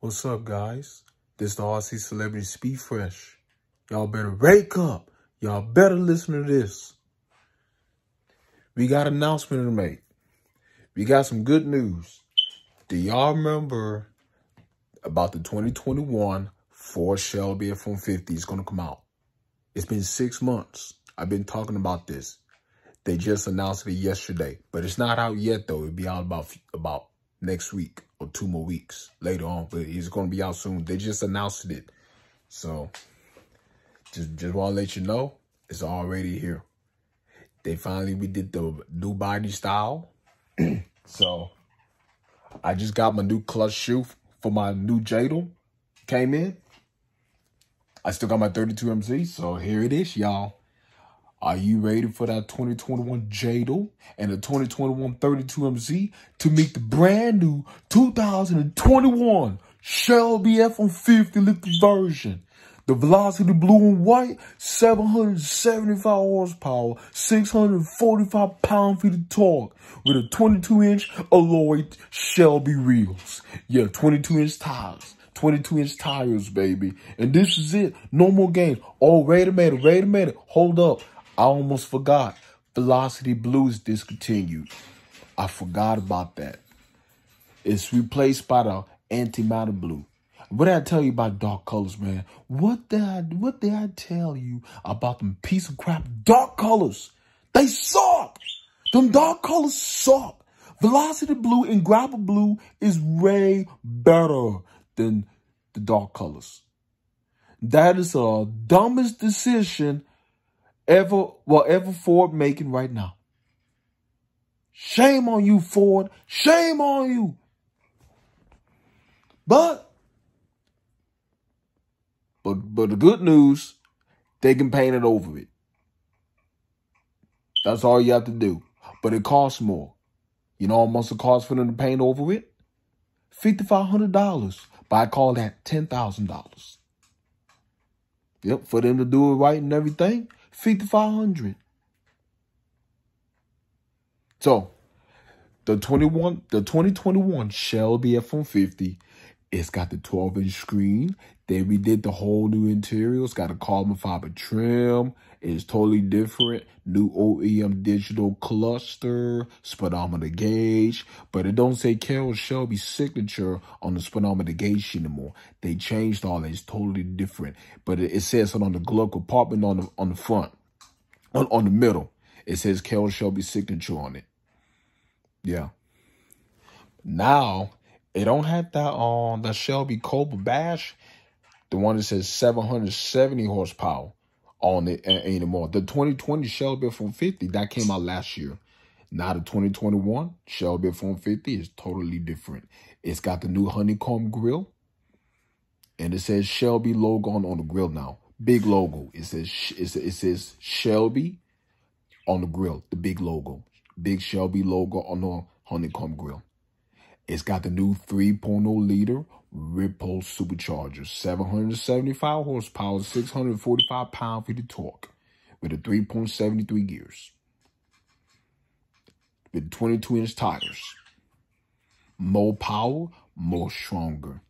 What's up, guys? This the RC Celebrity Speed Fresh. Y'all better wake up. Y'all better listen to this. We got an announcement to make. We got some good news. Do y'all remember about the 2021 Ford Shelby F-150 is going to come out? It's been six months. I've been talking about this. They just announced it yesterday, but it's not out yet though. It'll be out about about next week or two more weeks later on, but it's going to be out soon. They just announced it. So just, just want to let you know, it's already here. They finally we did the new body style. so I just got my new clutch shoe for my new Jato. Came in. I still got my 32MZ, so here it is, y'all. Are you ready for that 2021 Jato and the 2021 32MZ to meet the brand new 2021 Shelby F-150 lifted version? The Velocity Blue and White, 775 horsepower, 645 pound-feet of torque with a 22-inch alloy Shelby wheels. Yeah, 22-inch tires. 22-inch tires, baby. And this is it. No more games. Oh, wait a minute. Wait a minute. Hold up. I almost forgot. Velocity Blue is discontinued. I forgot about that. It's replaced by the antimatter blue. What did I tell you about dark colors, man? What did I what did I tell you about them piece of crap dark colors? They suck. Them dark colors suck. Velocity blue and grabber blue is way better than the dark colors. That is a dumbest decision ever, well, ever Ford making right now. Shame on you, Ford. Shame on you. But, but, but the good news, they can paint it over it. That's all you have to do. But it costs more. You know how much it costs for them to paint over it? $5,500. But I call that $10,000. Yep, for them to do it right and everything, 5500 So, the 21 the 2021 Shelby F-150 it's got the 12 inch screen. They redid the whole new interior. It's got a carbon fiber trim. It's totally different. New OEM digital cluster, speedometer gauge. But it don't say Carroll Shelby signature on the speedometer gauge anymore. They changed all that. It's totally different. But it, it says it on the glove compartment on the on the front. On, on the middle. It says Carroll Shelby signature on it. Yeah. Now it don't have that uh, on the Shelby Cobra Bash, the one that says 770 horsepower on it anymore. The 2020 Shelby F-150 that came out last year. Now the 2021 Shelby F-150 is totally different. It's got the new honeycomb grill, and it says Shelby logo on, on the grill now. Big logo. It says it says Shelby on the grill. The big logo. Big Shelby logo on the honeycomb grill. It's got the new 3.0 liter Whipple supercharger, 775 horsepower, 645 pound-feet of torque with a 3.73 gears with 22-inch tires. More power, more stronger.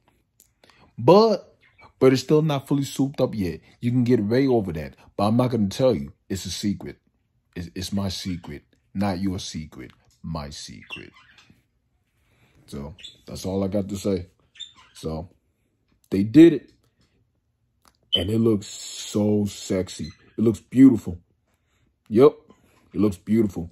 But, but it's still not fully souped up yet. You can get way over that, but I'm not going to tell you. It's a secret. It's, it's my secret, not your secret, my secret. So that's all I got to say. So they did it. And it looks so sexy. It looks beautiful. Yep. It looks beautiful.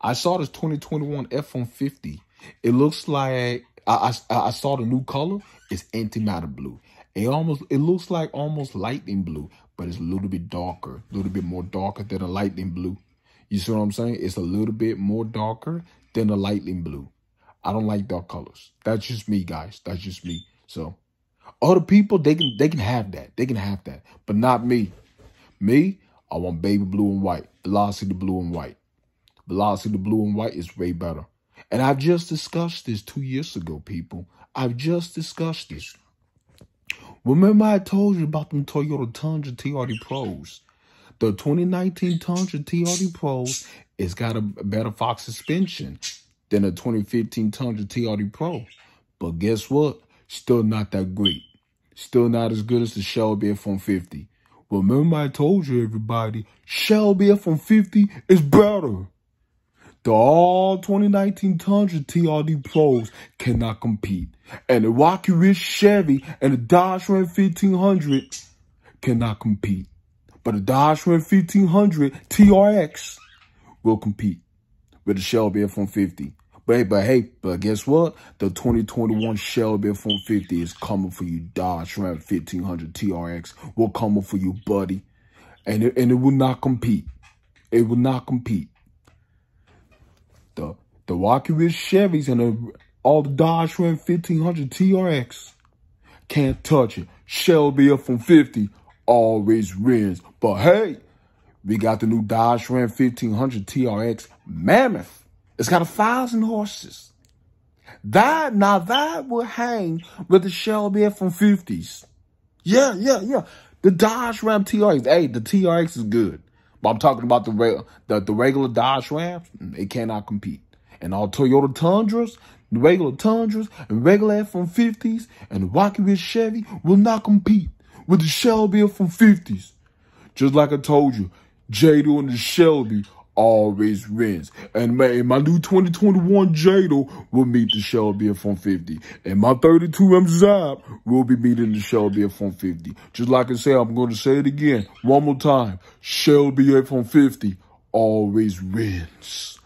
I saw this 2021 F-150. It looks like I, I, I saw the new color. It's antimatter blue. It almost it looks like almost lightning blue, but it's a little bit darker, a little bit more darker than a lightning blue. You see what I'm saying? It's a little bit more darker than a lightning blue. I don't like dark colors. That's just me, guys. That's just me. So other people, they can they can have that. They can have that. But not me. Me, I want baby blue and white. Velocity blue and white. Velocity blue and white is way better. And I've just discussed this two years ago, people. I've just discussed this. Remember I told you about them Toyota Tundra TRD Pros. The 2019 Tundra TRD Pros, it's got a better Fox suspension than a 2015 Tundra TRD Pro. But guess what? still not that great. Still not as good as the Shelby F-150. But remember I told you, everybody, Shelby F-150 is better. The all 2019 Tundra TRD Pros cannot compete. And the Rocky Ridge Chevy and the Dodge Ram 1500 cannot compete. But the Dodge Ram 1500 TRX will compete with the Shelby F-150. But, hey, but hey, but guess what? The 2021 Shelby F-150 is coming for you. Dodge Ram 1500 TRX will come for you, buddy. And it, and it will not compete. It will not compete the the Rocky Ridge Chevys and the, all the Dodge Ram 1500 TRX. Can't touch it. Shelby F-150 always wins. But hey, we got the new Dodge Ram 1500 TRX Mammoth. It's got a thousand horses. That, now that will hang with the Shelby F-150s. Yeah, yeah, yeah. The Dodge Ram TRX. Hey, the TRX is good. But I'm talking about the, the, the regular Dodge Rams. Mm, they cannot compete. And all Toyota Tundras, the regular Tundras, and regular F-150s, and the Rocky Ridge Chevy will not compete with the Shelby F-150s. Just like I told you, Jato and the Shelby always wins. And my, my new 2021 Jato will meet the Shelby F-150. And my 32M Zab will be meeting the Shelby F-150. Just like I said, I'm going to say it again one more time. Shelby F-150 always wins.